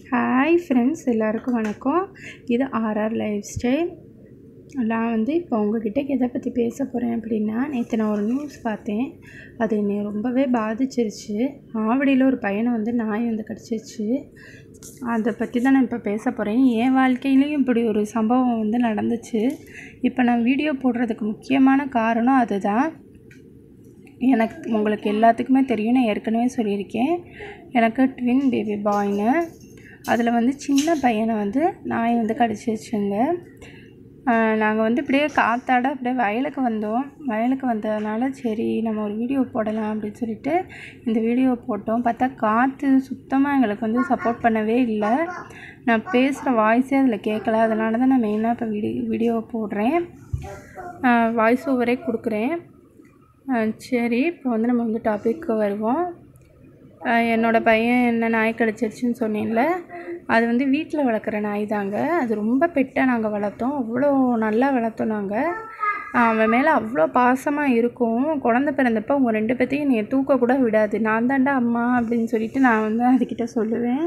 Hi friends எல்லாருக்கும் வணக்கம். இது ஆர்ஆர் லைஃப் ஸ்டைல் நான் வந்து இப்போ உங்ககிட்ட எதை பற்றி பேச போகிறேன் அப்படின்னா நேற்று நான் ஒரு நியூஸ் பார்த்தேன். அது என்னை ரொம்பவே பாதிச்சிருச்சு. ஆவடியில் ஒரு பையனை வந்து நாய் வந்து கடிச்சிருச்சு. அதை பற்றி தான் நான் இப்போ பேச போகிறேன் என் வாழ்க்கையிலையும் இப்படி ஒரு சம்பவம் வந்து நடந்துச்சு. இப்போ நான் வீடியோ போடுறதுக்கு முக்கியமான காரணம் அதுதான். எனக்கு உங்களுக்கு எல்லாத்துக்குமே தெரியும். நான் ஏற்கனவே சொல்லியிருக்கேன். எனக்கு ட்வின் பேபி பாய்னு அதில் வந்து சின்ன பையனை வந்து நாய் வந்து கடிச்சிருச்சுங்க நாங்கள் வந்து இப்படியே காத்தாட அப்படியே வயலுக்கு வந்தோம். வயலுக்கு வந்ததுனால சரி நம்ம ஒரு வீடியோ போடலாம் அப்படின்னு சொல்லிட்டு இந்த வீடியோ போட்டோம். பார்த்தா காற்று சுத்தமாக எங்களுக்கு வந்து சப்போர்ட் பண்ணவே இல்லை. நான் பேசுகிற வாய்ஸே அதில் கேட்கல. அதனால தான் நான் மெயினாக இப்போ வீடியோ வீடியோ போடுறேன். வாய்ஸ் ஓவரே கொடுக்குறேன். சரி இப்போ வந்து நம்ம வந்து டாபிக்கு வருவோம். என்னோடய பையன் என்ன நாய் கடிச்சிருச்சுன்னு சொன்னேன்ல. அது வந்து வீட்டில் வளர்க்குற நாய் தாங்க. அது ரொம்ப பெட்டாக நாங்கள் வளர்த்தோம். அவ்வளோ நல்லா வளர்த்தோம் நாங்கள் அவன் மேலே அவ்வளோ பாசமாக இருக்கும். குழந்த பிறந்தப்போ அவங்க ரெண்டு பேர்த்தையும் நீ தூக்கக்கூட விடாது. நான் தாண்டா அம்மா அப்படின்னு சொல்லிட்டு நான் வந்து அதுக்கிட்ட சொல்லுவேன்.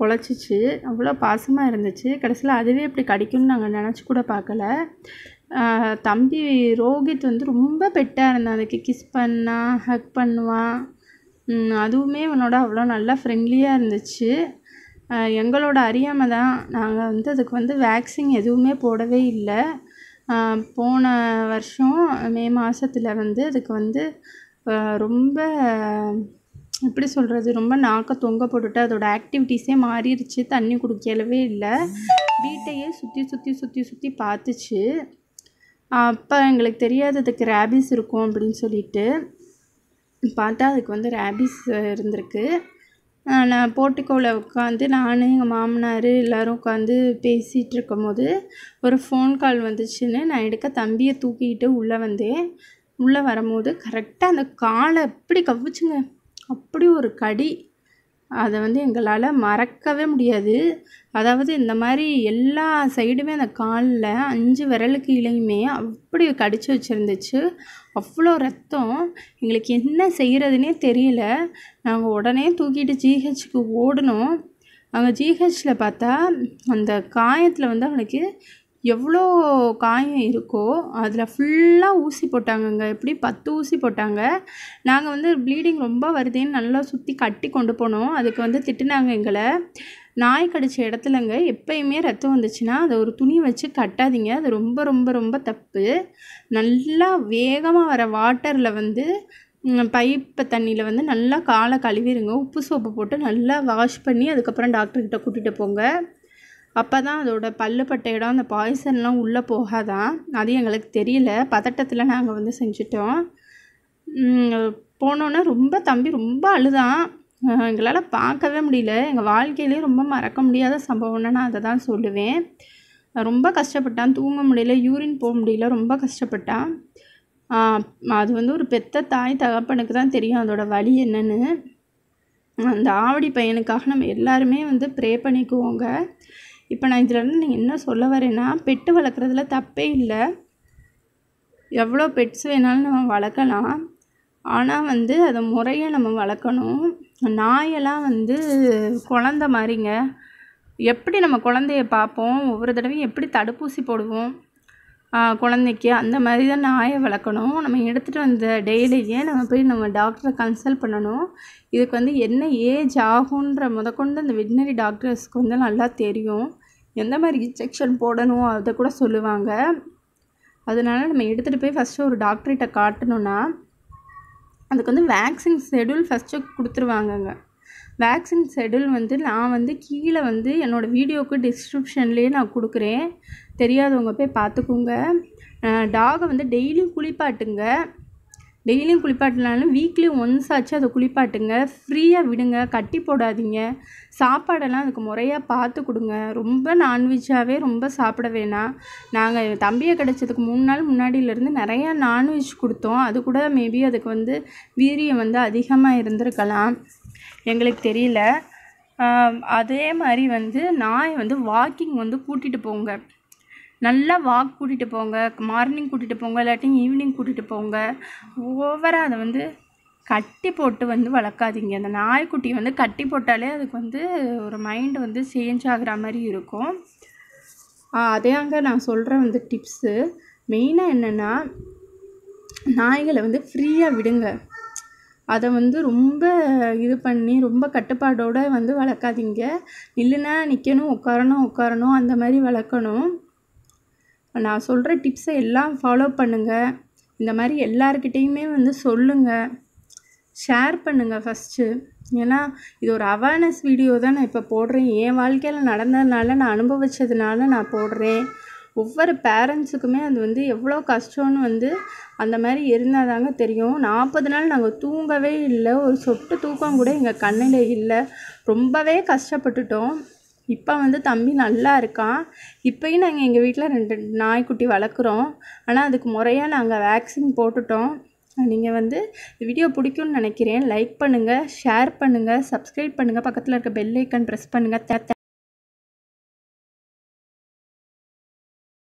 குழச்சிச்சு. அவ்வளோ பாசமாக இருந்துச்சு. கடைசியில் அதுவே இப்படி கடிக்கும்னு நாங்கள் நினச்சி கூட பார்க்கல. தம்பி ரோஹித் வந்து ரொம்ப பெட்டாக இருந்தான். அதுக்கு கிஸ் பண்ணான் ஹக் பண்ணுவான். அதுவுமே அவனோட அவ்வளோ நல்லா ஃப்ரெண்ட்லியாக இருந்துச்சு. எங்களோட அறியாமல் தான் நாங்கள் வந்து அதுக்கு வந்து வேக்சின் எதுவுமே போடவே இல்லை. போன வருஷம் மே மாதத்தில் வந்து அதுக்கு வந்து ரொம்ப எப்படி சொல்கிறது ரொம்ப நாக்க தொங்க போட்டுட்டு அதோட ஆக்டிவிட்டீஸே மாறிடுச்சு. தண்ணி குடிக்கலவே இல்லை. வீட்டையே சுற்றி சுற்றி சுற்றி சுற்றி பார்த்துச்சு. அப்போ எங்களுக்கு தெரியாததுக்கு ரேபிஸ் இருக்கும் அப்படின்னு சொல்லிட்டு. பார்த்தா அதுக்கு வந்து ரேபிஸ் இருந்திருக்கு. நான் போர்ட்டிக்கோவில் உட்காந்து நான் எங்கள் மாமனார் எல்லோரும் உட்காந்து பேசிகிட்டு போது ஒரு ஃபோன் கால் வந்துச்சுன்னு நான் எடுக்க தம்பியை தூக்கிக்கிட்டு உள்ளே வந்தேன். உள்ளே வரும்போது கரெக்டாக அந்த காலை எப்படி கவ்விச்சுங்க அப்படி ஒரு கடி. அதை வந்து எங்களால் மறக்கவே முடியாது. அதாவது இந்த மாதிரி எல்லா சைடுமே அந்த காலில் அஞ்சு விரலுக்கு இலையுமே அப்படி கடிச்சு வச்சுருந்துச்சு. அவ்வளோ ரத்தம். எங்களுக்கு என்ன செய்கிறதுனே தெரியல. நாங்கள் உடனே தூக்கிட்டு ஜிஹெச்சுக்கு ஓடினோம். அங்கே ஜிஹெச்சில் பார்த்தா அந்த காயத்தில் வந்து அவனுக்கு எவ்வளோ காயம் இருக்கோ அதில் ஃபுல்லாக ஊசி போட்டாங்கங்க. எப்படி பத்து ஊசி போட்டாங்க. நாங்கள் வந்து ப்ளீடிங் ரொம்ப வருதேன்னு நல்லா சுற்றி கட்டி கொண்டு போனோம். அதுக்கு வந்து திட்டுனாங்க எங்களை. நாய் கடித்த இடத்துலங்க எப்பயுமே ரத்தம் வந்துச்சுன்னா அதை ஒரு துணி வச்சு கட்டாதீங்க. அது ரொம்ப ரொம்ப ரொம்ப தப்பு. நல்லா வேகமாக வர வாட்டரில் வந்து பைப்பு தண்ணியில் வந்து நல்லா காலை கழுவிடுங்க உப்பு சோப்பு போட்டு நல்லா வாஷ் பண்ணி அதுக்கப்புறம் டாக்டர்கிட்ட கூட்டிகிட்டு போங்க. அப்போ தான் அதோட பல்லுப்பட்ட இடம் அந்த பாய்சன்லாம் உள்ளே போகாதான் அது எங்களுக்கு தெரியல. பதட்டத்தில் நாங்கள் வந்து செஞ்சிட்டோம். போனோன்னே ரொம்ப தம்பி ரொம்ப அழுதான். எங்களால் பார்க்கவே முடியல. எங்கள் வாழ்க்கையிலே ரொம்ப மறக்க முடியாத சம்பவம்னு நான் அதை தான் சொல்லுவேன். ரொம்ப கஷ்டப்பட்டான். தூங்க முடியல யூரின் போக முடியல ரொம்ப கஷ்டப்பட்டான். அது வந்து ஒரு பெத்த தாய் தகப்பனுக்கு தான் தெரியும் அதோட வழி என்னென்னு. அந்த ஆவடி பையனுக்காக நம்ம எல்லாருமே வந்து ப்ரே பண்ணிக்குவோங்க. இப்போ நான் இதில் நீங்கள் என்ன சொல்ல வரேன்னா பெட்டு வளர்க்குறதுல தப்பே இல்லை. எவ்வளோ பெட்ஸ் வேணாலும் நம்ம வளர்க்கலாம். ஆனால் வந்து அதை முறையாக நம்ம வளர்க்கணும். நாயெல்லாம் வந்து குழந்த மாதிரிங்க. எப்படி நம்ம குழந்தைய பார்ப்போம்? ஒவ்வொரு தடவையும் எப்படி தடுப்பூசி போடுவோம்? குழந்தைக்கு அந்த மாதிரி தான் நாயை வளர்க்கணும். நம்ம எடுத்துகிட்டு வந்த டெய்லியே நம்ம போய் நம்ம டாக்டரை கன்சல்ட் பண்ணணும். இதுக்கு வந்து என்ன ஏஜ் ஆகுன்ற முதற்கொண்டு அந்த வெட்டினரி டாக்டர்ஸ்க்கு வந்து நல்லா தெரியும். எந்த மாதிரி இன்ஜெக்ஷன் போடணும் அதை கூட சொல்லுவாங்க. அதனால நம்ம எடுத்துகிட்டு போய் ஃபஸ்ட்டு ஒரு டாக்டர்கிட்ட காட்டணுன்னா அதுக்கு வந்து வேக்சின் ஷெடியூல் ஃபஸ்ட்டு கொடுத்துருவாங்கங்க. வேக்சின் ஷெடியூல் வந்து நான் வந்து கீழே வந்து என்னோடய வீடியோவுக்கு டிஸ்கிரிப்ஷன்லேயே நான் கொடுக்குறேன். தெரியாதவங்க போய் பார்த்துக்கோங்க. டாகை வந்து டெய்லியும் குளிப்பாட்டுங்க. டெய்லியும் குளிப்பாட்டினாலும் வீக்லி ஒன்ஸ் ஆச்சு அதை குளிப்பாட்டுங்க. ஃப்ரீயாக விடுங்க. கட்டி போடாதீங்க. சாப்பாடெல்லாம் அதுக்கு முறையாக பார்த்து கொடுங்க. ரொம்ப நான்வெஜ்ஜாகவே ரொம்ப சாப்பிட வேணாம். நாங்கள் தம்பியை கிடச்சதுக்கு மூணு நாள் முன்னாடியிலேருந்து நிறையா நான்வெஜ் கொடுத்தோம். அது கூட மேபி அதுக்கு வந்து வீரியம் வந்து அதிகமாக இருந்திருக்கலாம். எங்களுக்கு தெரியல. அதே மாதிரி வந்து நாய் வந்து வாக்கிங் வந்து கூட்டிகிட்டு போங்க. நல்லா வாக் கூட்டிகிட்டு போங்க மார்னிங் கூட்டிகிட்டு போங்க இல்லாட்டி ஈவினிங் கூட்டிகிட்டு போங்க. ஓவராக அதை வந்து கட்டி போட்டு வந்து வளர்க்காதீங்க. அந்த நாய்க்குட்டி வந்து கட்டி போட்டாலே அதுக்கு வந்து ஒரு மைண்டு வந்து சேஞ்ச் ஆகிற மாதிரி இருக்கும். அதே அங்கே நான் சொல்கிற வந்து டிப்ஸு மெயினாக என்னென்னா நாய்களை வந்து ஃப்ரீயாக விடுங்க. அதை வந்து ரொம்ப இது பண்ணி ரொம்ப கட்டுப்பாடோடு வந்து வளர்க்காதீங்க. இல்லைன்னா நிற்கணும் உட்காரணும் உட்காரணும் அந்த மாதிரி வளர்க்கணும். நான் சொல்கிற டிப்ஸை எல்லாம் ஃபாலோ பண்ணுங்கள் இந்த மாதிரி எல்லாருக்கிட்டேயுமே வந்து சொல்லுங்கள் ஷேர் பண்ணுங்கள் ஃபஸ்ட்டு ஏன்னா இது ஒரு அவேர்னஸ் வீடியோ தான் நான் இப்போ போடுறேன். என் வாழ்க்கையில் நடந்ததுனால நான் அனுபவித்ததுனால நான் போடுறேன். ஒவ்வொரு பேரண்ட்ஸுக்குமே அது வந்து எவ்வளோ கஷ்டம்னு வந்து அந்த மாதிரி இருந்தால் தாங்க தெரியும். நாற்பது நாள் நாங்கள் தூங்கவே இல்லை. ஒரு சொட்டு தூக்கம் கூட எங்கள் கண்ணில் இல்லை. ரொம்பவே கஷ்டப்பட்டுட்டோம். இப்போ வந்து தம்பி நல்லா இருக்கான். இப்போயும் நாங்கள் எங்கள் வீட்டில் ரெண்டு நாய்க்குட்டி வளர்க்குறோம். ஆனால் அதுக்கு முறையாக நாங்கள் வேக்சின் போட்டுட்டோம். நீங்கள் வந்து வீடியோ பிடிக்கும்னு நினைக்கிறேன். லைக் பண்ணுங்கள் ஷேர் பண்ணுங்கள் சப்ஸ்கிரைப் பண்ணுங்கள் பக்கத்தில் இருக்க பெல் ஐக்கன் ப்ரெஸ் பண்ணுங்கள்